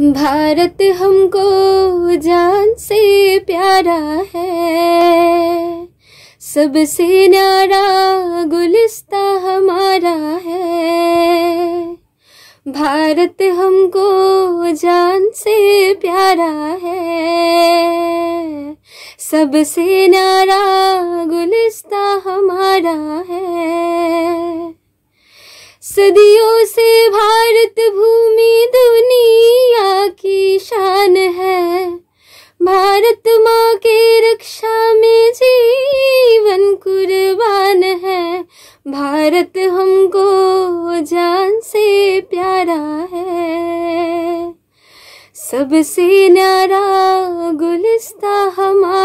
भारत हमको जान से प्यारा है। सबसे न्यारा गुलिस्ता हमारा है। भारत हमको जान से प्यारा है। सबसे न्यारा गुलिस्ता हमारा है। सदियों से भारत भारत माँ के रक्षा में जीवन कुर्बान है। भारत हमको जान से प्यारा है। सबसे नारा गुलिस्ता हमारा